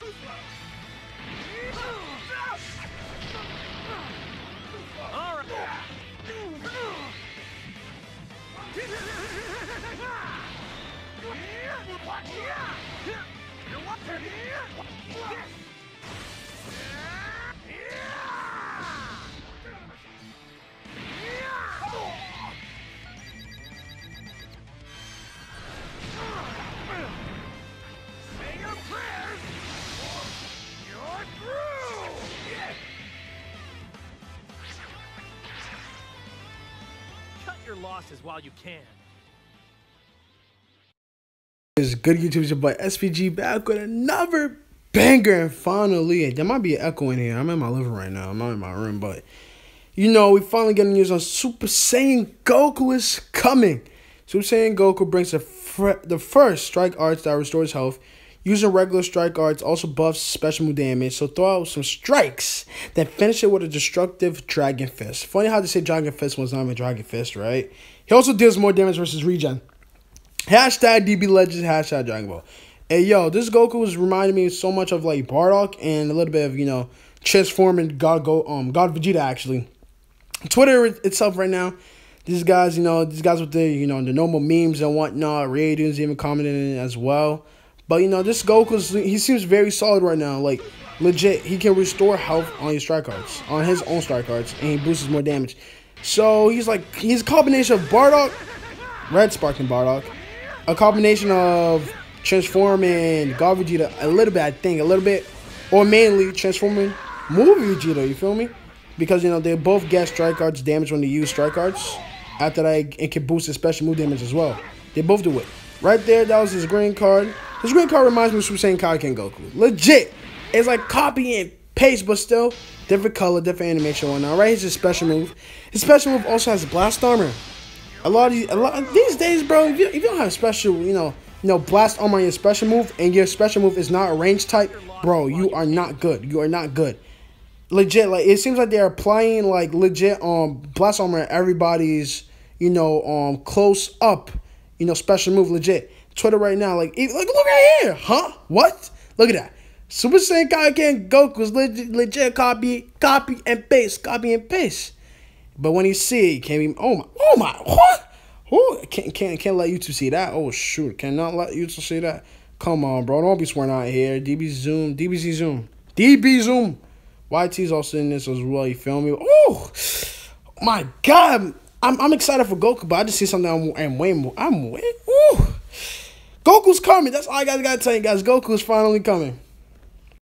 Say your losses while you can. It's good YouTube, it's your boy SPG back with another banger and finally, there might be an echo in here. I'm in my living right now. I'm not in my room, but you know, we finally getting news on Super Saiyan Goku is coming. Super Saiyan Goku brings the, the first strike arts that restores health. Using regular strike arts also buffs special move damage, so throw out some strikes, then finish it with a destructive Dragon Fist. Funny how they say Dragon Fist was not even Dragon Fist, right? He also deals more damage versus regen. Hashtag DB Legends, hashtag Dragon Ball. Hey yo, this Goku is reminding me so much of like Bardock and a little bit of, you know, transforming God Go um God Vegeta actually. Twitter itself right now, these guys, you know, these guys with the, you know, the normal memes and whatnot, Radians even commenting as well. But you know, this Goku's he seems very solid right now. Like legit, he can restore health on his strike cards, on his own strike cards, and he boosts more damage. So he's like he's a combination of Bardock, Red Sparking Bardock, a combination of transforming God Vegeta a little bit, I think, a little bit, or mainly transforming Movie Vegeta. You feel me? Because you know they both get strike cards damage when they use strike cards. After that, it can boost his special move damage as well. They both do it. Right there, that was his green card. His green card reminds me of Super Saiyan Kaioken Goku. Legit. It's like copy and paste, but still different color, different animation, whatnot. Right, here's his special move. His special move also has blast armor. A lot of these, a lot these days, bro. If you, if you don't have special, you know, you know, blast armor on your special move, and your special move is not a range type, bro, you are not good. You are not good. Legit, like it seems like they're applying like legit um blast armor at everybody's, you know, um close up, you know, special move. Legit. Twitter right now, like, like look right here, huh? What? Look at that. Super Saiyan Kaioken Goku's legit, legit copy, copy and paste, copy and paste. But when you see it, can't be. Oh my! Oh my! What? Who can't can't can't let you two see that? Oh shoot! Cannot let you two see that. Come on, bro! Don't be swearing out here. DB Zoom, DBZ Zoom, DB Zoom. YT's also in this as well. You feel me? Oh my God! I'm I'm excited for Goku, but I just see something I'm, I'm way more. I'm way. Goku's coming. That's all I gotta tell you guys. Goku's finally coming.